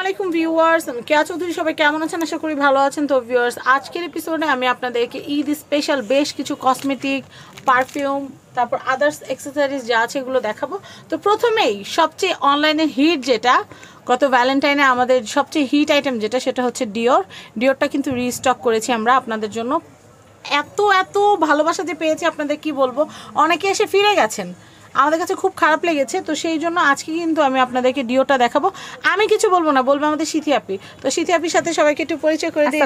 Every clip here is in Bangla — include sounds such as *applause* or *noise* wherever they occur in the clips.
আলাইকুম ভিউয়ার্স কেয়া চৌধুরী, সবাই কেমন আছেন? আশা করি ভালো আছেন। তো ভিউয়ার্স, আজকের এপিসোডে আমি আপনাদেরকে ঈদ স্পেশাল বেশ কিছু কসমেটিক পারফিউম তারপর আদার্স অ্যাক্সেসরিজ যা আছে এগুলো দেখাবো। তো প্রথমেই সবচেয়ে অনলাইনে হিট যেটা, গত ভ্যালেন্টাইনে আমাদের সবচেয়ে হিট আইটেম যেটা, সেটা হচ্ছে ডিওর ডিওরটা কিন্তু রিস্টক করেছি আমরা আপনাদের জন্য। এত এত ভালোবাসা যে পেয়েছি, আপনাদের কি বলব? অনেকে এসে ফিরে গেছেন। আমাদের কাছে খুব খারাপ লেগেছে তো সেই জন্য আজকে কিন্তু আমি আপনাদেরকে ডিওটা দেখাবো। আমি কিছু বলব না বলব আমাদের সিথি আপি। তো সিথি আপির সাথে সবাইকে একটু পরিচয় করে দিই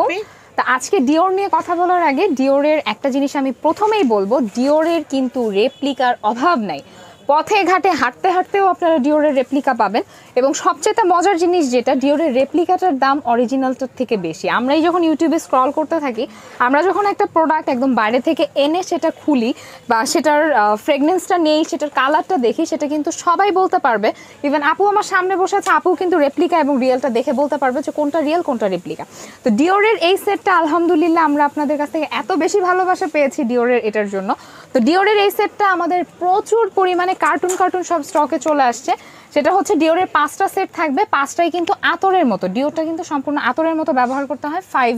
আপি। তা আজকে ডিওর নিয়ে কথা বলার আগে ডিওরের একটা জিনিস আমি প্রথমেই বলব ডিওরের কিন্তু রেপ্লিকার অভাব নাই। পথে ঘাটে হাঁটতে হাঁটতেও আপনারা ডিওরের রেপ্লিকা পাবেন। এবং সবচেয়ে মজার জিনিস যেটা ডিওরের রেপ্লিকাটার দাম অরিজিনালটার থেকে বেশি। আমরাই যখন ইউটিউবে স্ক্রল করতে থাকি, আমরা যখন একটা প্রোডাক্ট একদম বাইরে থেকে এনে সেটা খুলি বা সেটার ফ্রেগনেন্সটা নেই, সেটার কালারটা দেখি, সেটা কিন্তু সবাই বলতে পারবে। ইভেন আপু আমার সামনে বসে আছে, আপু কিন্তু রেপ্লিকা এবং রিয়েলটা দেখে বলতে পারবে যে কোনটা রিয়েল কোনটা রেপ্লিকা তো ডিওরের এই সেটটা আলহামদুলিল্লাহ, আমরা আপনাদের কাছ থেকে এত বেশি ভালোবাসা পেয়েছি ডিওরের এটার জন্য। তো ডিওরের এই সেটটা আমাদের প্রচুর পরিমাণে কার্টুন কার্টুন সব স্টকে চলে আসছে। সেটা হচ্ছে ডিওরের পাঁচটা সেট থাকবে। পাঁচটাই কিন্তু আতরের মতো। ডিওরটা কিন্তু সম্পূর্ণ আতরের মতো ব্যবহার করতে হয়। ফাইভ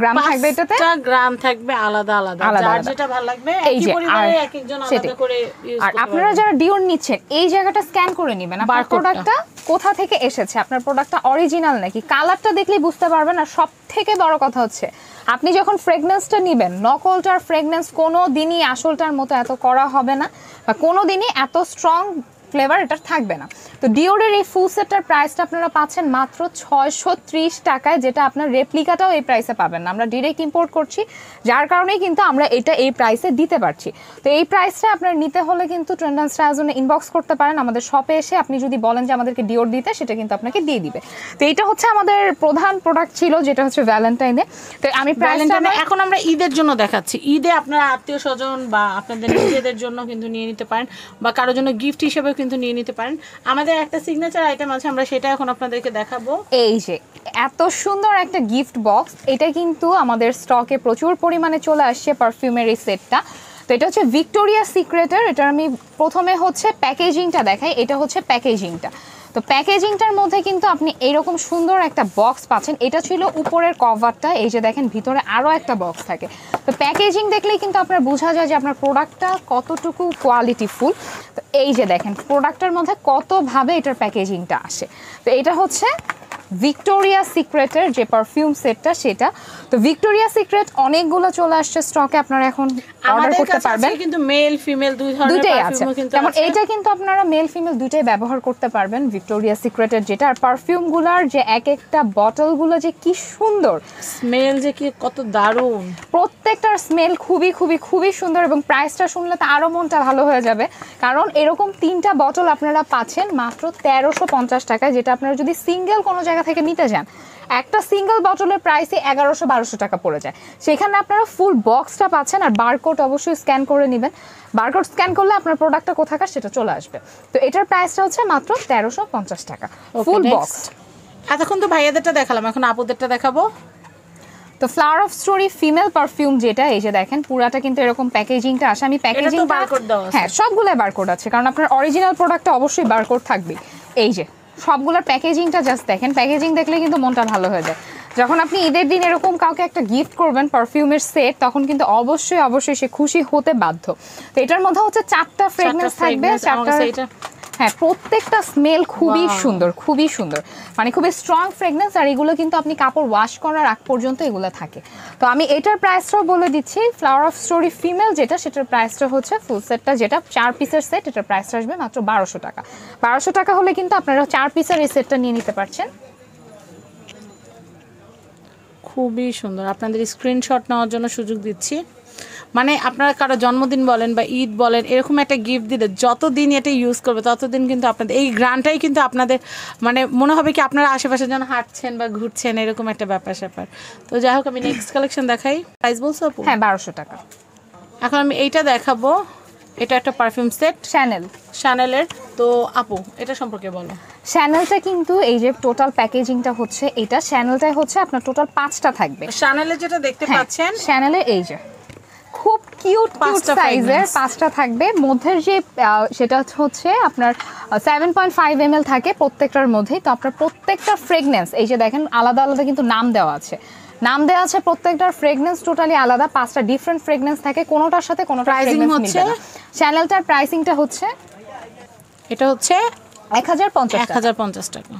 গ্রাম থাকবে এটাতে। গ্রাম থাকবে আলাদা আলাদা। যার যেটা ভালো লাগবে এই যে, আর এক একজন আলাদা করে আর আপনারা যারা ডিওর নিচ্ছেন এই জায়গাটা স্ক্যান করে নেবেন। আপনার। প্রোডাক্টটা কোথা থেকে এসেছে? আপনার প্রোডাক্টটা অরিজিনাল নাকি? কালারটা দেখলেই বুঝতে পারবেন। আর সব থেকে বড় কথা হচ্ছে আপনি যখন ফ্রেগনেন্সটা নেবেন নকলটার ফ্রেগনেন্স কোনো দিনই আসলটার মতো এত করা হবে না। বা কোনো দিনই এত স্ট্রং ফ্লেভার এটা থাকবে না। তো ডিওরের এই ফুল সেটটার প্রাইসটা আপনারা পাচ্ছেন মাত্র ছয়শো ত্রিশ টাকায় যেটা আপনার রেপ্লিকাটাও এই প্রাইসে পাবেন না। আমরা ডিরেক্ট ইম্পোর্ট করছি যার কারণেই কিন্তু আমরা এটা এই প্রাইসে দিতে পারছি। তো এই প্রাইসটা আপনার নিতে হলে কিন্তু ট্রেন্ডান্স ট্রায়াজনে ইনবক্স করতে পারেন। আমাদের শপে এসে আপনি যদি বলেন যে আমাদেরকে ডিওর দিতে সেটা কিন্তু আপনাকে দিয়ে দিবে। তো এটা হচ্ছে আমাদের প্রধান প্রোডাক্ট ছিল যেটা হচ্ছে ভ্যালেন্টাইনে তো আমি ভ্যালেন্টাইনে এখন আমরা ঈদের জন্য দেখাচ্ছি। ঈদে আপনারা আত্মীয় স্বজন বা আপনাদের নিজেদের জন্য কিন্তু নিয়ে নিতে পারেন বা কারোর জন্য গিফট হিসেবেও কিন্তু নিয়ে নিতে পারেন। আমাদের একটা সিগনেচার আইটেম আছে, আমরা সেটা এখন আপনাদেরকে দেখাবো। এই যে, এত সুন্দর একটা গিফট বক্স এটা কিন্তু আমাদের স্টকে প্রচুর পরিমাণে চলে আসছে পারফিউমের এই সেটটা তো এটা হচ্ছে ভিক্টোরিয়া সিক্রেটের এটা আমি প্রথমে হচ্ছে প্যাকেজিংটা দেখাই, এটা হচ্ছে প্যাকেজিংটা তো প্যাকেজিংটার মধ্যে কিন্তু আপনি এইরকম সুন্দর একটা বক্স পাচ্ছেন। এটা ছিল উপরের কভারটা, এই যে দেখেন ভিতরে আরও একটা বক্স থাকে। তো প্যাকেজিং দেখলেই কিন্তু আপনার বোঝা যায় যে আপনার প্রোডাক্টটা কতটুকু কোয়ালিটিফুল। তো এই যে দেখেন, প্রোডাক্টটার মধ্যে কতভাবে এটার প্যাকেজিংটা আসে। তো এটা হচ্ছে ভিক্টোরিয়া সিক্রেটের যে পারফিউম সেটটা সেটা। তো ভিক্টোরিয়া সিক্রেট অনেকগুলো চলে আসছে স্টকে আপনারা এখন অর্ডার করতে পারবেন। কিন্তু মেল ফিমেল দুই ধরনের আছে। কিন্তু যেমন। এইটা কিন্তু আপনারা মেল ফিমেল দুটাই ব্যবহার করতে পারবেন ভিক্টোরিয়া সিক্রেটের যেটা। আর পারফিউমগুলোর যে এক একটা বটলগুলো যে কি সুন্দর। স্মেল যে কি কত দারুণ। প্রত্যেকটার স্মেল খুবই খুবই খুবই সুন্দর এবং প্রাইসটা শুনলে তো আরও মনটা ভালো হয়ে যাবে। কারণ এরকম তিনটা বটল আপনারা পাচ্ছেন মাত্র তেরোশো পঞ্চাশ টাকায় যেটা আপনারা যদি সিঙ্গেল কোনো জায়গা থেকে নিতে যান। একটা সিঙ্গেল বটলের প্রাইসে এগারোশো বারোশো টাকা পড়ে যায়। সেখানে আপনারা ফুল বক্সটা পাচ্ছেন আর বারকোড অবশ্যই স্ক্যান করে নেবেন। বারকোড স্ক্যান করলে আপনার প্রোডাক্টটা কোথাকার সেটা চলে আসবে। তো এটার প্রাইসটা হচ্ছে মাত্র তেরোশো পঞ্চাশ টাকা। ফুল বক্স এতক্ষণ তো ভাইয়াদেরটা দেখালাম। এখন আপুদেরটা দেখাবো। তো flower of story female perfume যেটা এই যে দেখেন পুরাটা কিন্তু এরকম প্যাকেজিংটা আসে। আমি প্যাকেজিং হ্যাঁ সবগুলো বারকোড আছে। কারণ আপনার অরিজিনাল প্রোডাক্টে অবশ্যই বারকোড থাকবে এই যে সবগুলোর প্যাকেজিংটা জাস্ট দেখেন। প্যাকেজিং দেখলে কিন্তু মনটা ভালো হয়ে যায়। যখন আপনি ঈদের দিন এরকম কাউকে একটা গিফট করবেন পারফিউমের সেট তখন কিন্তু অবশ্যই অবশ্যই সে খুশি হতে বাধ্য। তো এটার মধ্যে হচ্ছে চারটা ফ্রেগনেন্স থাকবে। চারটা হ্যাঁ প্রত্যেকটা স্মেল খুবই সুন্দর খুবই সুন্দর। মানে খুবই স্ট্রং ফ্রেগনেন্স আর এগুলো কিন্তু আপনি কাপড় ওয়াশ করার আগ পর্যন্ত এগুলো থাকে। তো আমি এটার প্রাইসটাও বলে দিচ্ছি ফ্লাওয়ার অফ স্টোরি ফিমেল যেটা সেটার প্রাইসটা হচ্ছে ফুল সেটটা যেটা চার পিসের সেট এটার প্রাইসটা আসবে মাত্র বারোশো টাকা। বারোশো টাকা হলে কিন্তু আপনারা চার পিসের এই সেটটা নিয়ে নিতে পারছেন। খুবই সুন্দর। আপনাদের স্ক্রিনশট নেওয়ার জন্য সুযোগ দিচ্ছি। মানে আপনারা কারও জন্মদিন বলেন বা ঈদ বলেন এরকম একটা গিফট দিলে যতদিন এটা ইউজ করবে ততদিন কিন্তু আপনাদের এই গ্রানটাই কিন্তু আপনাদের মানে মনে হবে কি আপনারা আশেপাশে যেন হাঁটছেন বা ঘুরছেন এরকম একটা ব্যাপার স্যাপার। তো যাই হোক আমি নেক্সট কালেকশন দেখাই। প্রাইস বলছো আপু? হ্যাঁ বারোশো টাকা। এখন আমি এইটা দেখাবো। এটা একটা পারফিউম সেট শ্যানেল শ্যানেলের তো আপু এটা সম্পর্কে বলো। শ্যানেলটা কিন্তু এই যে টোটাল প্যাকেজিংটা হচ্ছে এটা শ্যানেলটাই হচ্ছে আপনার টোটাল পাঁচটা থাকবে। শ্যানেলে যেটা দেখতে হ্যাঁ, পাচ্ছেন শ্যানেলের এই যে। খুব কিউট কিউট পাঁচটা সাইজের পাঁচটা থাকবে। মধ্যের যে সেটা হচ্ছে আপনার সেভেন পয়েন্ট ফাইভ এম থাকে প্রত্যেকটার মধ্যেই। তো আপনার প্রত্যেকটা ফ্রেগনেন্স এই যে দেখেন আলাদা আলাদা কিন্তু নাম দেওয়া আছে। নাম দেওয়া আছে প্রত্যেকটার ফ্রেগনেন্স টোটালি আলাদা। পাঁচটা ডিফারেন্ট ফ্রেগনেন্স থাকে কোনোটার সাথে কোনোটা হচ্ছে? হচ্ছে চ্যানেলটার প্রাইসিংটা হচ্ছে? এটা হচ্ছে এক হাজার পঞ্চাশ এক হাজার পঞ্চাশ টাকা।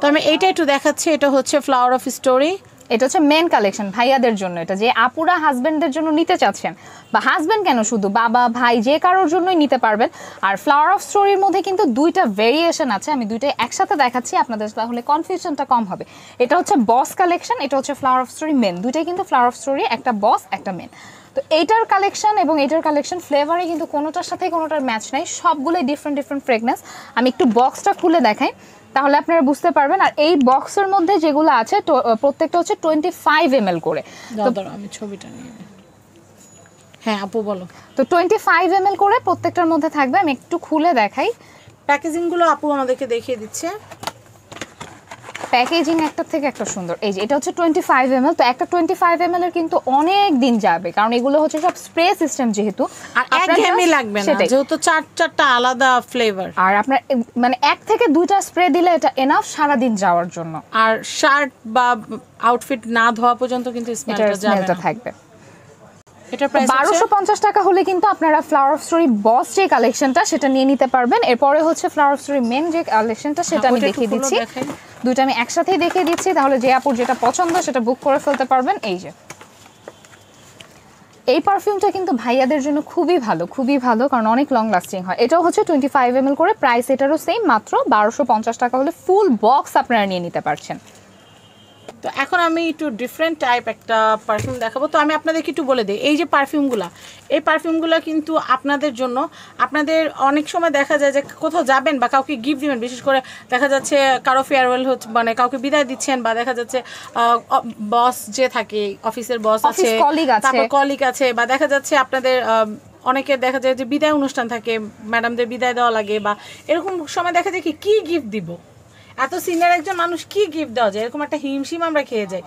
তো আমি এইটা একটু দেখাচ্ছি এটা হচ্ছে ফ্লাওয়ার অফ স্টোরি এটা হচ্ছে মেন কালেকশন ভাইয়াদের জন্য। এটা যে আপুরা হাজবেন্ডদের জন্য নিতে চাচ্ছেন। বা হাজবেন্ড কেন শুধু? বাবা, ভাই, যে কারোর জন্যই নিতে পারবেন। আর ফ্লাওয়ার অফ স্টোরির মধ্যে কিন্তু দুইটা ভেরিয়েশন আছে। আমি দুইটাই একসাথে দেখাচ্ছি। আপনাদের তাহলে কনফিউশনটা কম হবে। এটা হচ্ছে বস কালেকশন এটা হচ্ছে ফ্লাওয়ার অফ স্টোরি মেন দুইটাই কিন্তু ফ্লাওয়ার অফ স্টোরি একটা বস একটা মেন তো এইটার কালেকশন এবং এটার কালেকশন ফ্লেভারে কিন্তু কোনোটার সাথে কোনোটার ম্যাচ নাই। সবগুলোই ডিফারেন্ট ডিফারেন্ট ফ্রেগনেন্স আমি একটু বক্সটা খুলে দেখাই। তাহলে আপনারা বুঝতে পারবেন। আর এই বক্সের মধ্যে যেগুলো আছে প্রত্যেকটা হচ্ছে টোয়েন্টি ফাইভ এম করে। আমি ছবিটা নিয়ে হ্যাঁ আপু বলো। তো টোয়েন্টি ফাইভ এম করে প্রত্যেকটার মধ্যে থাকবে আমি একটু খুলে দেখাই। প্যাকেজিংগুলো আপু আমাদেরকে দেখিয়ে দিচ্ছে। প্যাকেজিং একটা থেকে একটা সুন্দর। এই যে এটা হচ্ছে টোয়েন্টি ফাইভ এম তো একটা টোয়েন্টি ফাইভ এম এর কিন্তু অনেক দিন যাবে কারণ এগুলো হচ্ছে সব স্প্রে সিস্টেম যেহেতু। আর একঘেয়েমি লাগবে না যেহেতু চার চারটা আলাদা ফ্লেভার আর আপনার মানে এক থেকে দুইটা স্প্রে দিলে এটা এনাফ সারাদিন যাওয়ার জন্য। আর শার্ট বা আউটফিট না ধোয়া পর্যন্ত কিন্তু স্মেলটা থাকবে। এটা প্রাইস বারোশো পঞ্চাশ টাকা হলে কিন্তু আপনারা ফ্লাওয়ার অফ স্টোরি বস যে কালেকশনটা সেটা নিয়ে নিতে পারবেন। এরপরে হচ্ছে ফ্লাওয়ার অফ স্টোরি মেন যে কালেকশনটা সেটা আমি দেখিয়ে দিচ্ছি। দুইটা আমি একসাথেই দেখিয়ে দিচ্ছি। তাহলে যে আপুর যেটা পছন্দ, সেটা বুক করে ফেলতে পারবেন। এই যে। এই পারফিউমটা কিন্তু ভাইয়াদের জন্য খুবই ভালো খুবই ভালো, কারণ অনেক লং লাস্টিং হয়। এটাও হচ্ছে টোয়েন্টি ফাইভ এম করে। প্রাইস এটারও সেম মাত্র বারোশো পঞ্চাশ টাকা হলে ফুল বক্স আপনারা নিয়ে নিতে পারছেন। তো এখন আমি একটু ডিফারেন্ট টাইপ একটা পারফিউম দেখাবো তো আমি আপনাদেরকে একটু বলে দিই এই যে পারফিউমগুলো এই পারফিউমগুলো কিন্তু আপনাদের জন্য আপনাদের অনেক সময় দেখা যায় যে কোথাও যাবেন বা কাউকে গিফট দিবেন বিশেষ করে দেখা যাচ্ছে কারও ফেয়ারওয়েল হচ্ছে মানে কাউকে বিদায় দিচ্ছেন বা দেখা যাচ্ছে বস যে থাকে অফিসের বস আছে। তারপর কলিগ আছে বা দেখা যাচ্ছে আপনাদের অনেকে দেখা যায় যে বিদায় অনুষ্ঠান থাকে ম্যাডামদের বিদায় দেওয়া লাগে বা এরকম সময় দেখা যায় কি কি গিফট দিব এত সিনিয়র একজন মানুষ কি গিফট দেওয়া যায়? এরকম একটা হিমশিম আমরা খেয়ে যাই।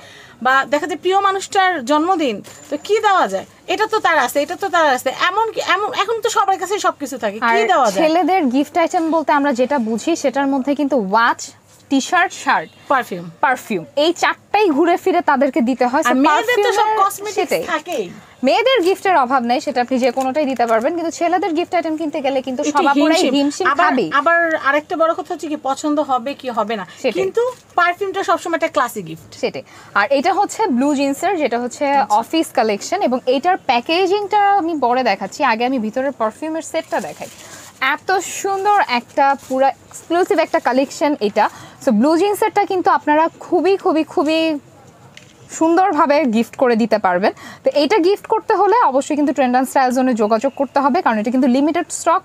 বা দেখা যায় প্রিয় মানুষটার জন্মদিন তো কি দেওয়া যায়? এটা তো তার আছে এটা তো তার আছে। এমন কি এমন এখন তো সবার কাছে সবকিছু থাকে। কি দেওয়া যায়? ছেলেদের গিফট আইটেম বলতে আমরা যেটা বুঝি সেটার মধ্যে কিন্তু watch T-shirt shirt perfume perfume এই চারটাই ঘুরে ফিরে তাদেরকে দিতে হয়। মেয়েদের তো সব কসমেটিক্স থাকেই। মেয়েদের গিফটের অভাব নেই সেটা আপনি যে কোনোটাই দিতে পারবেন কিন্তু ছেলেদের গিফট আইটেম কিনতে গেলে কিন্তু সবাই হিমশিম। হিমশিম আবার আরেকটা বড় কথা হচ্ছে কি পছন্দ হবে কি হবে না। কিন্তু পারফিউমটা সবসময় একটা ক্লাসিক গিফট সেটাই। আর এটা হচ্ছে ব্লু জিন্সের যেটা হচ্ছে অফিস কালেকশন এবং এইটার প্যাকেজিংটা আমি পরে দেখাচ্ছি। আগে আমি ভিতরের পারফিউমের সেটটা দেখাই। এত সুন্দর একটা পুরো এক্সক্লুসিভ একটা কালেকশন এটা। সো ব্লু জিন্সেরটা কিন্তু আপনারা খুবই খুবই খুবই সুন্দরভাবে গিফট করে দিতে পারবেন। তো এইটা গিফট করতে হলে অবশ্যই কিন্তু ট্রেন্ড অ্যান্ড স্টাইল জোনে যোগাযোগ করতে হবে কারণ এটা কিন্তু লিমিটেড স্টক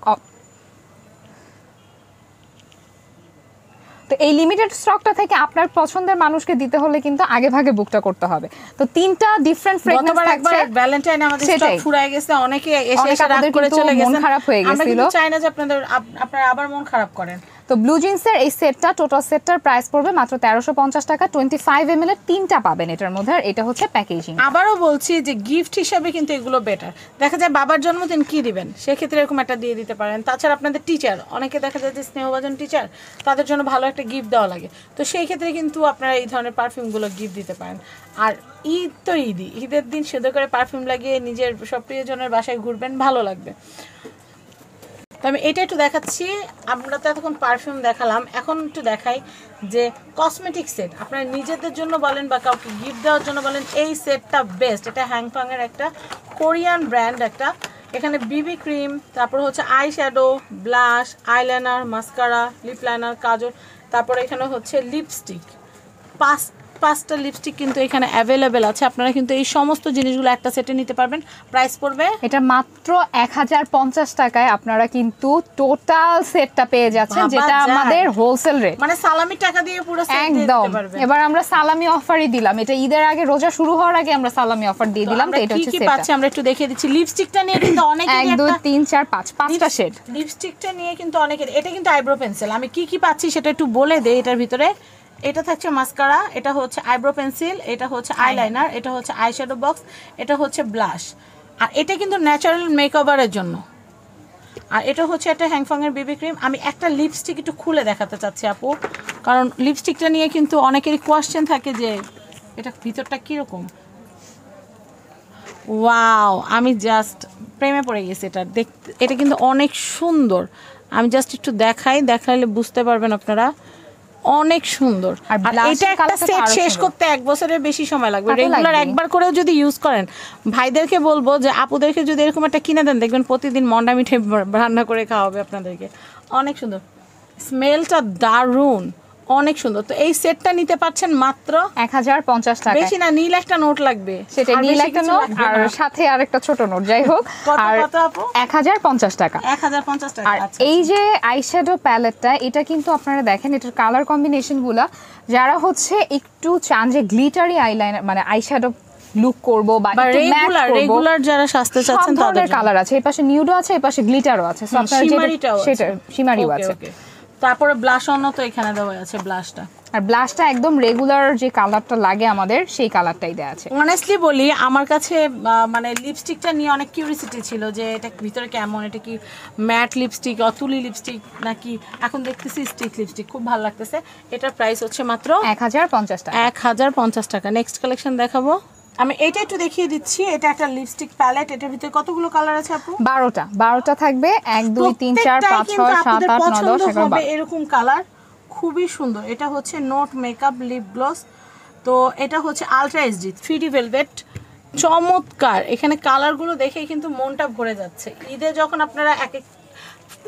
তো এই লিমিটেড স্টকটা থেকে আপনার পছন্দের মানুষকে দিতে হলে কিন্তু আগে ভাগে বুকটা করতে হবে। তো তিনটা ডিফারেন্ট ফ্রেগনেন্স একবার থাকছে। ভ্যালেন্টাইন আমাদের স্টক ফুরায় গেছে অনেকে এসে এসে রাগ করে চলে মন খারাপ হয়ে আমরা কিন্তু চাই না যে আপনাদের আপনারা আবার মন খারাপ করেন। তো ব্লু জিন্সের এই সেটটা টোটাল সেটটার প্রাইস পড়বে মাত্র তেরোশো পঞ্চাশ টাকা। টোয়েন্টি ফাইভ এম এর তিনটা পাবেন এটার মধ্যে, আর এটা হচ্ছে প্যাকেজিং আবারও বলছি যে গিফট হিসাবে কিন্তু এগুলো বেটার দেখা যায় বাবার জন্মদিন কি দিবেন? সেক্ষেত্রে এরকম একটা দিয়ে দিতে পারেন। তাছাড়া আপনাদের টিচার অনেকে দেখা যায় যে স্নেহভাজন টিচার তাদের জন্য ভালো একটা গিফট দেওয়া লাগে। তো সেই ক্ষেত্রে কিন্তু আপনারা এই ধরনের পারফিউমগুলো গিফট দিতে পারেন। আর ঈদ তো ঈদই। ঈদের দিন সুন্দর করে পারফিউম লাগিয়ে নিজের সব প্রিয়জনের বাসায় ঘুরবেন, ভালো লাগবে। তো আমি এটা একটু দেখাচ্ছি। আমরা তো এতক্ষণ পারফিউম দেখালাম। এখন একটু দেখাই যে কসমেটিক সেট আপনারা নিজেদের জন্য বলেন বা কাউকে গিফট দেওয়ার জন্য বলেন, এই সেটটা বেস্ট এটা হ্যাংফং এর একটা কোরিয়ান ব্র্যান্ড একটা। এখানে বিবি ক্রিম তারপর হচ্ছে eyeshadow blush eyeliner mascara lip liner kajal, তারপরে এখানে হচ্ছে লিপস্টিক পাঁচ পাঁচটা লিপস্টিক কিন্তু এখানে অ্যাভেলেবেল আছে। আপনারা কিন্তু এই সমস্ত জিনিসগুলো একটা সেটে নিতে পারবেন। প্রাইস পড়বে এটা মাত্র এক হাজার পঞ্চাশ টাকায় আপনারা কিন্তু টোটাল সেটটা পেয়ে যাচ্ছেন যেটা আমাদের হোলসেল রেট মানে সালামি টাকা দিয়ে পুরো একদম। এবার আমরা সালামি অফারই দিলাম। এটা ঈদের আগে রোজা শুরু হওয়ার আগে আমরা সালামি অফার দিয়ে দিলাম তো এটা হচ্ছে পাচ্ছি আমরা একটু দেখিয়ে দিচ্ছি। লিপস্টিকটা নিয়ে কিন্তু অনেক এক দুই তিন চার পাঁচ পাঁচটা শেড লিপস্টিকটা নিয়ে কিন্তু অনেকের এটা কিন্তু আইব্রো পেন্সিল আমি কি কি পাচ্ছি সেটা একটু বলে দেই এটার ভিতরে। এটা থাকছে মাস্কারা এটা হচ্ছে আইব্রো পেন্সিল এটা হচ্ছে আইলাইনার এটা হচ্ছে আইশ্যাডো বক্স এটা হচ্ছে ব্লাশ। আর এটা কিন্তু ন্যাচারাল মেকওভারের জন্য। আর এটা হচ্ছে একটা হ্যাংফংয়ের বেবি ক্রিম আমি একটা লিপস্টিক একটু খুলে দেখাতে চাচ্ছি আপু কারণ লিপস্টিকটা নিয়ে কিন্তু অনেকেরই কোয়েশ্চেন থাকে যে এটা ভিতরটা কীরকম? ওয়াও আমি জাস্ট প্রেমে পড়ে গেছি এটা। দেখতে এটা কিন্তু অনেক সুন্দর। আমি জাস্ট একটু দেখাই দেখালে বুঝতে পারবেন আপনারা। অনেক সুন্দর। আর এটা একটা সেট শেষ করতে এক বছরের বেশি সময় লাগবে। রেগুলার একবার করেও যদি ইউজ করেন ভাইদেরকে বলব যে আপুদেরকে যদি এরকম একটা কিনে দেন দেখবেন প্রতিদিন মন্ডা মিঠে রান্না করে খাওয়াবে আপনাদেরকে। অনেক সুন্দর। স্মেলটা দারুণ। অনেক সুন্দর। তো এই সেটটা নিতে পারছেন মাত্র এক হাজার পঞ্চাশ টাকা বেশি না নীল একটা নোট লাগবে। সেটা নীল একটা নোট আর সাথে আর একটা ছোট নোট যাই *laughs* হোক। আর কত আপু? এক হাজার পঞ্চাশ টাকা। এক হাজার পঞ্চাশ টাকা আর আচ্ছা এই যে আইশ্যাডো প্যালেটটা এটা কিন্তু আপনারা দেখেন এটার কালার কম্বিনেশনগুলা যারা হচ্ছে একটু চান যে গ্লিটারি আইলাইনার মানে আইশ্যাডো লুক করব বা রেগুলার রেগুলার যারা সাজতে চাচ্ছেন তাদের কালার আছে। এই পাশে নিউডো আছে এই পাশে গ্লিটারও আছে So আপনারা যেটা- সেটা শিমারিও আছে. তারপরে ব্লাশ অন্য তো এখানে দেওয়া আছে ব্লাশটা আর ব্লাশটা একদম রেগুলার যে কালারটা লাগে আমাদের সেই কালারটাই দেওয়া আছে। অনেস্টলি বলি আমার কাছে মানে লিপস্টিকটা নিয়ে অনেক কিউরিসিটি ছিল যে এটা ভিতরে কেমন এটা কি ম্যাট লিপস্টিক অতুলি লিপস্টিক নাকি? এখন দেখতেছি স্টিক লিপস্টিক খুব ভালো লাগতেছে। এটার প্রাইস হচ্ছে মাত্র এক হাজার পঞ্চাশ টাকা। এক হাজার পঞ্চাশ টাকা। নেক্সট কালেকশন দেখাবো। আমি এটা একটু দেখিয়ে দিচ্ছি। এটা একটা লিপস্টিক প্যালেট এটার ভিতরে কতগুলো কালার আছে আপু? বারোটা। বারোটা থাকবে। এক দুই তিন চার প্রত্যেকটাই পাঁচ কিন্তু ছয় সাত আপনাদের আট নয় পছন্দ দশ এগারো হবে বারো এরকম কালার খুবই সুন্দর। এটা হচ্ছে নোট মেকআপ লিপ গ্লস তো এটা হচ্ছে ultra HD three D velvet চমৎকার। এখানে কালারগুলো দেখেই কিন্তু মনটা ভরে যাচ্ছে। ঈদে যখন আপনারা এক এক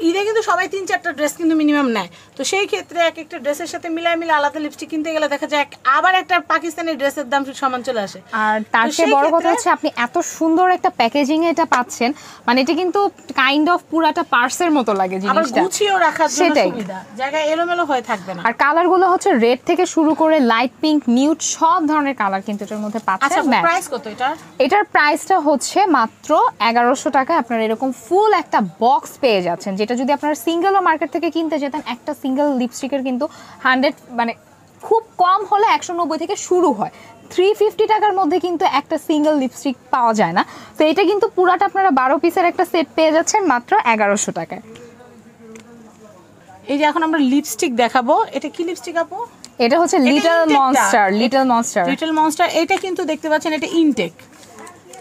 ঈদে কিন্তু সবাই তিন চারটা ড্রেস কিন্তু মিনিমাম নেয়। তো সেই ক্ষেত্রে এক একটা ড্রেসের সাথে মিলায় মিলে আলাদা লিপস্টিক কিনতে গেলে দেখা যায় আবার একটা পাকিস্তানি ড্রেসের দাম সমান চলে আসে। আর তার চেয়ে বড় কথা হচ্ছে আপনি এত সুন্দর একটা প্যাকেজিং এটা পাচ্ছেন মানে এটা কিন্তু কাইন্ড অফ পুরাটা পার্সের মতো লাগে জিনিসটা। গুছিয়েও রাখার জন্য সুবিধা। জায়গায় এলোমেলো হয়ে থাকবে না। আর কালারগুলো হচ্ছে রেড থেকে শুরু করে লাইট পিঙ্ক নিউড সব ধরনের কালার কিন্তু এটার মধ্যে আচ্ছা পাচ্ছেন ম্যাট প্রাইস কত এটার? এটার প্রাইসটা হচ্ছে মাত্র এগারোশো টাকায় আপনারা এরকম ফুল একটা বক্স পেয়ে যাচ্ছেন। যেটা যদি আপনারা সিঙ্গেলও মার্কেট থেকে কিনতে যেতেন একটা সিঙ্গেল লিপস্টিকের কিন্তু হান্ড্রেড মানে খুব কম হলে একশো নব্বই থেকে শুরু হয়। থ্রি ফিফটি টাকার মধ্যে কিন্তু একটা সিঙ্গেল লিপস্টিক পাওয়া যায় না। তো এটা কিন্তু পুরাটা আপনারা বারো পিসের একটা সেট পেয়ে যাচ্ছেন মাত্র এগারোশো টাকায়। এই যে এখন আমরা লিপস্টিক দেখাবো। এটা কি লিপস্টিক আপু? এটা হচ্ছে little monster little monster little monster এটা কিন্তু দেখতে পাচ্ছেন এটা ইনটেক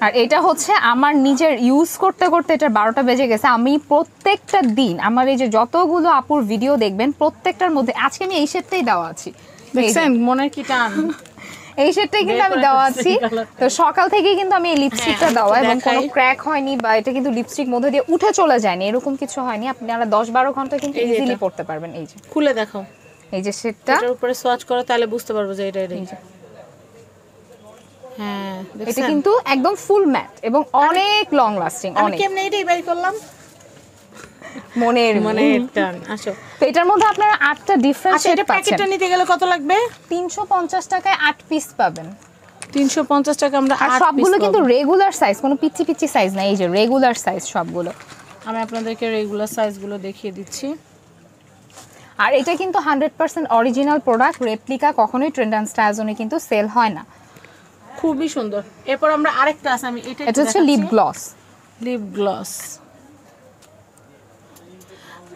আর এটা হচ্ছে আমার নিজের ইউজ করতে করতে এটার বারোটা বেজে গেছে। আমি প্রত্যেকটা দিন আমার এই যে যতগুলো আপুর ভিডিও দেখবেন প্রত্যেকটার মধ্যে আজকে আমি এই সেটটাই দেওয়া আছি। দেখছেন? মনের কি টান? *laughs* এই সেটটাই কিন্তু আমি দেওয়া আছি। তো সকাল থেকেই কিন্তু আমি এই লিপস্টিকটা হ্যাঁ, দেওয়া এবং কোনো ক্র্যাক হয়নি বা এটা কিন্তু লিপস্টিক মধ্যে দিয়ে উঠে চলে যায়নি এরকম কিছু হয়নি। আপনারা দশ বারো ঘণ্টা কিন্তু ইজিলি পড়তে পারবেন এই যে। খুলে দেখো এই যে সেটটা। উপরে সোয়াচ করো তাহলে বুঝতে পারব যে এটা এটাই। হ্যাঁ এটা কিন্তু একদম ফুল ম্যাট এবং অনেক লং লাস্টিং অনেক। কেমনে এটাই বাই করলাম? মনের মানে মনে। টান আসো। তো এটার মধ্যে আপনারা আটটা ডিফারেন্ট আচ্ছা শেড পাচ্ছেন। প্যাকেটটা নিতে গেলে কত লাগবে? তিনশো পঞ্চাশ টাকায় আট পিস পাবেন। তিনশো পঞ্চাশ টাকা আমরা আর সবগুলো কিন্তু রেগুলার সাইজ কোনো পিচ্ছি পিচ্ছি সাইজ না এই যে রেগুলার সাইজ সবগুলো। আমি আপনাদেরকে রেগুলার সাইজগুলো দেখিয়ে দিচ্ছি। আর এটা কিন্তু hundred percent original product replica কখনোই ট্রেন্ড অ্যান্ড কিন্তু সেল হয় না। খুবই সুন্দর। এরপর আমরা আরেকটা আছে আমি এটা এটা হচ্ছে লিপ গ্লস লিপ গ্লস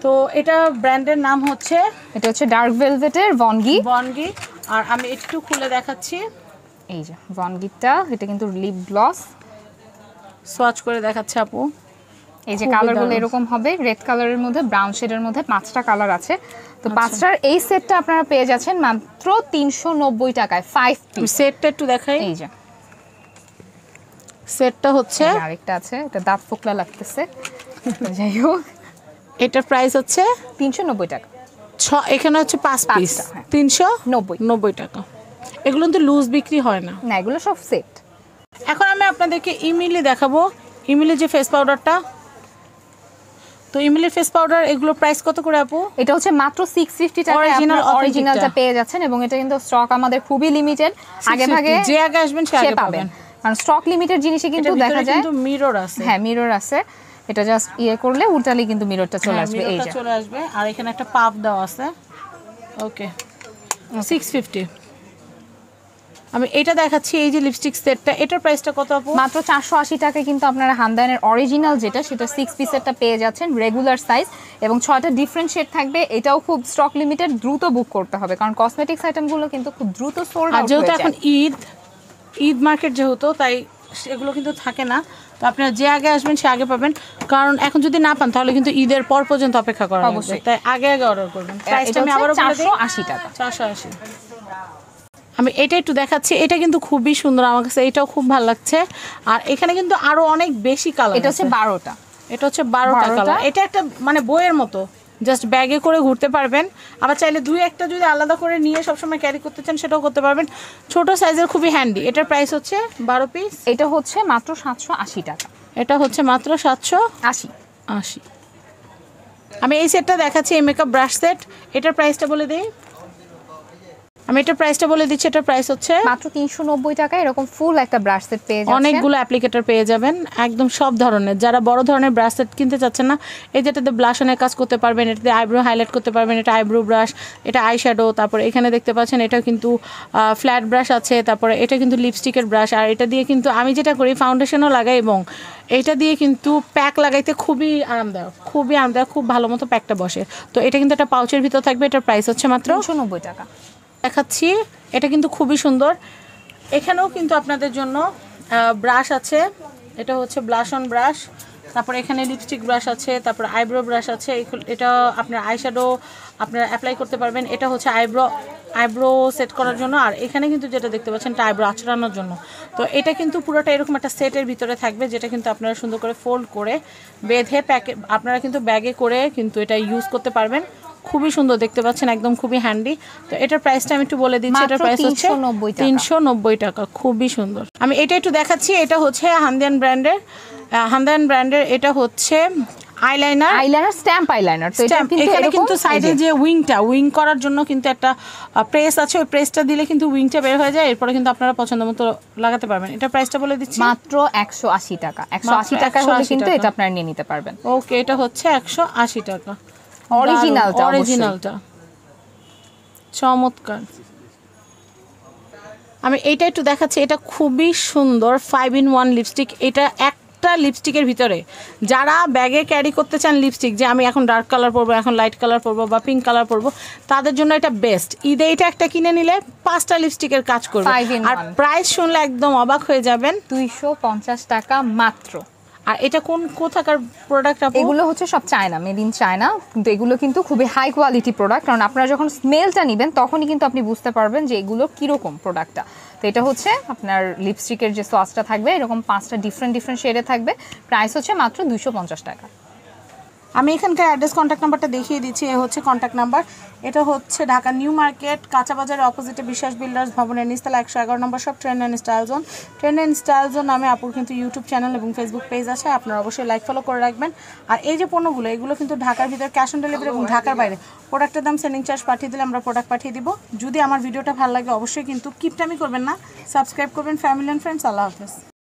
তো এটা ব্র্যান্ডের নাম হচ্ছে এটা হচ্ছে ডার্ক ভেলভেটের ভনগি বনগি আর আমি একটু খুলে দেখাচ্ছি। এই যে ভনগিটা এটা কিন্তু লিপ গ্লস সোয়াচ করে দেখাচ্ছে আপু। এই যে কালারগুলো এরকম হবে রেড কালারের মধ্যে ব্রাউন শেডের মধ্যে পাঁচটা কালার আছে। তো আচ্ছা। পাঁচটার এই সেটটা আপনারা পেয়ে যাচ্ছেন মাত্র তিনশো নব্বই টাকায় ফাইভ পিস সেটটা একটু দেখাই। এই যে। সেটটা হচ্ছে আরেকটা আছে এটা দাঁত ফোকলা লাগতেছে। *laughs* যাই হোক। এটার প্রাইস হচ্ছে তিনশো নব্বই টাকা। ছ এখানে হচ্ছে পাঁচ পিস হ্যাঁ। তিনশো নব্বই। নব্বই। টাকা। এগুলো তো লুজ বিক্রি হয় না। না এগুলো সব সেট এখন আমি আপনাদেরকে ইমিলি দেখাবো। ইমিলি যে ফেস পাউডারটা তো ইমিলির ফেস পাউডার এগুলো প্রাইস কত করে আপু? এটা হচ্ছে মাত্র সিক্স ফিফটি টাকা অরিজিনাল অরিজিনালটা পেয়ে যাচ্ছেন এবং এটা কিন্তু স্টক আমাদের খুবই লিমিটেড আগে ভাগে যে আগে আসবেন সে আগে পাবেন। কারণ স্টক লিমিটেড জিনিসে কিন্তু দেখা যায় কিন্তু মিরর আছে। হ্যাঁ মিরর আছে। এটা জাস্ট ইয়ে করলে উল্টালে কিন্তু মিররটা চলে হ্যাঁ, আসবে এই যে। চলে আসবে। আর এখানে একটা পাপ দেওয়া আছে। ওকে সিক্স ফিফটি আমি এটা দেখাচ্ছি এই যে লিপস্টিক সেটটা এটার প্রাইসটা কত আপু? মাত্র চারশো আশি টাকায় কিন্তু আপনারা হান্দানের অরিজিনাল যেটা সেটা সিক্স পিসেরটা পেয়ে যাচ্ছেন রেগুলার সাইজ এবং ছয়টা ডিফারেন্ট শেড থাকবে এটাও খুব স্টক লিমিটেড দ্রুত বুক করতে হবে কারণ কসমেটিক্স আইটেমগুলো কিন্তু খুব দ্রুত সোল্ড আউট যেহেতু এখন ঈদ ঈদ মার্কেট যেহেতু তাই সেগুলো কিন্তু থাকে না। তো আপনারা যে আগে আসবেন সে আগে পাবেন। কারণ এখন যদি না পান তাহলে কিন্তু ঈদের পর পর্যন্ত অপেক্ষা করা অবশ্যই। তাই আগে আগে অর্ডার করবেন। প্রাইসটা আমি আবারও বলে চারশো দিই আশি টাকা। চারশো আশি। আমি এটা একটু দেখাচ্ছি। এটা কিন্তু খুবই সুন্দর আমার কাছে এটাও খুব ভালো লাগছে। আর এখানে কিন্তু আরও অনেক বেশি কালার এটা হচ্ছে বারোটা। এটা হচ্ছে বারোটা 12টা? কালার এটা একটা মানে বইয়ের মতো। জাস্ট ব্যাগে করে ঘুরতে পারবেন। আবার চাইলে দুই একটা যদি আলাদা করে নিয়ে সবসময় ক্যারি করতে চান সেটাও করতে পারবেন। ছোট সাইজের খুবই হ্যান্ডি এটার প্রাইস হচ্ছে বারো পিস এটা হচ্ছে মাত্র সাতশো আশি টাকা। এটা হচ্ছে মাত্র সাতশো আশি। আশি। আমি এই সেটটা দেখাচ্ছি এই মেকআপ ব্রাশ সেট এটার প্রাইসটা বলে দিই আমি এটার প্রাইসটা বলে দিচ্ছি এটা প্রাইস হচ্ছে মাত্র তিনশো নব্বই টাকা এরকম ফুল একটা ব্রাশ সেট পেয়ে যাচ্ছে অনেকগুলো অ্যাপ্লিকেটর পেয়ে যাবেন একদম সব ধরনের। যারা বড় ধরনের ব্রাশ সেট কিনতে চাচ্ছেন না এই যেটাতে ব্লাশনের কাজ করতে পারবেন এটাতে আইব্রো হাইলাইট করতে পারবেন এটা আইব্রো ব্রাশ এটা আই শ্যাডো তারপরে এখানে দেখতে পাচ্ছেন এটা কিন্তু ফ্ল্যাট ব্রাশ আছে তারপরে এটা কিন্তু লিপস্টিকের ব্রাশ আর এটা দিয়ে কিন্তু আমি যেটা করি ফাউন্ডেশনও লাগাই এবং এটা দিয়ে কিন্তু প্যাক লাগাইতে খুবই আরামদায়ক খুবই আরামদায়ক খুব ভালো মতো প্যাকটা বসে। তো এটা কিন্তু একটা পাউচের ভিতর থাকবে এটার প্রাইস হচ্ছে মাত্র নব্বই টাকা। দেখাচ্ছি। এটা কিন্তু খুবই সুন্দর। এখানেও কিন্তু আপনাদের জন্য ব্রাশ আছে। এটা হচ্ছে ব্লাশ অন ব্রাশ তারপরে এখানে লিপস্টিক ব্রাশ আছে, তারপর আইব্রো ব্রাশ আছে। এটা আপনার আইশ্যাডো আপনারা অ্যাপ্লাই করতে পারবেন। এটা হচ্ছে আইব্রো আইব্রো সেট করার জন্য। আর এখানে কিন্তু যেটা দেখতে পাচ্ছেন, এটা আইব্রো আচড়ানোর জন্য। তো এটা কিন্তু পুরোটা এরকম একটা সেটের ভিতরে থাকবে, যেটা কিন্তু আপনারা সুন্দর করে ফোল্ড করে, বেঁধে প্যাকে আপনারা কিন্তু ব্যাগে করে কিন্তু এটা ইউজ করতে পারবেন। খুবই সুন্দর দেখতে পাচ্ছেন একদম খুবই হ্যান্ডি তো এটার প্রাইসটা আমি একটু বলে দিচ্ছি এটার প্রাইস হচ্ছে 390 টাকা। তিনশো নব্বই টাকা খুবই সুন্দর। আমি এটা একটু দেখাচ্ছি এটা হচ্ছে হান্দিয়ান ব্র্যান্ডের হান্দিয়ান ব্র্যান্ডের এটা হচ্ছে আইলাইনার আইলাইনার স্ট্যাম্প আইলাইনার তো এটা কিন্তু এখানে কিন্তু সাইডে যে- উইংটা উইং করার জন্য কিন্তু একটা প্রেস আছে ওই প্রেসটা দিলে কিন্তু উইংটা বের হয়ে যায় এরপরে কিন্তু আপনারা পছন্দ মতো লাগাতে পারবেন। এটা প্রাইসটা বলে দিচ্ছি। মাত্র একশো আশি টাকা। একশো আশি মাত্র টাকা হলে কিন্তু এটা আপনারা নিয়ে নিতে পারবেন। ওকে এটা হচ্ছে একশো আশি টাকা। অরিজিনালটা অরিজিনালটা চমৎকার। আমি এইটা একটু দেখাচ্ছি এটা খুবই সুন্দর ফাইভ ইন ওয়ান লিপস্টিক এটা একটা লিপস্টিকের ভিতরে যারা ব্যাগে ক্যারি করতে চান লিপস্টিক যে আমি এখন ডার্ক কালার পরবো এখন লাইট কালার পরবো বা পিঙ্ক কালার পরবো তাদের জন্য এটা বেস্ট ঈদে এটা একটা কিনে নিলে পাঁচটা লিপস্টিকের কাজ করবে। আর প্রাইস শুনলে একদম অবাক হয়ে যাবেন। দুইশো পঞ্চাশ টাকা মাত্র। আর এটা কোন, কোথাকার প্রোডাক্ট এগুলো হচ্ছে সব চায়না মেড ইন চায়না, কিন্তু এগুলো কিন্তু খুবই হাই কোয়ালিটি প্রোডাক্ট কারণ আপনারা যখন স্মেলটা নেবেন, তখনই কিন্তু আপনি বুঝতে পারবেন যে এগুলো কীরকম প্রোডাক্টটা তো এটা হচ্ছে আপনার লিপস্টিকের যে সসটা থাকবে, এরকম পাঁচটা ডিফারেন্ট ডিফারেন্ট শেডে থাকবে। প্রাইস হচ্ছে মাত্র পঞ্চাশ টাকা। আমি এখানকার অ্যাড্রেস কন্ট্যাক্ট নাম্বারটা দেখিয়ে দিচ্ছি, এ হচ্ছে কন্ট্যাক্ট নাম্বার এটা হচ্ছে ঢাকা নিউ মার্কেট কাঁচা বাজারের অপোজিটে বিশ্বাস বিল্ডার্স ভবনের নিচতলা একশো এগারো নম্বর সব Trend and Style Zone Trend and Style Zone নামে আপুর কিন্তু ইউটিউব চ্যানেল এবং ফেসবুক পেজ আছে, আপনারা অবশ্যই লাইক ফলো করে রাখবেন। আর এই যে পণ্যগুলো, এগুলো কিন্তু ঢাকার ভিতরে ক্যাশ অন ডেলিভারি এবং ঢাকার বাইরে। প্রোডাক্টের দাম সেলিং চার্জ পাঠিয়ে দিলে আমরা প্রোডাক্ট পাঠিয়ে দিব। যদি আমার ভিডিওটা ভালো লাগে, অবশ্যই কিন্তু কিপটামি করবেন না। সাবস্ক্রাইব করবেন ফ্যামিলি অ্যান্ড ফ্রেন্ডস আল্লাহ হাফেজ।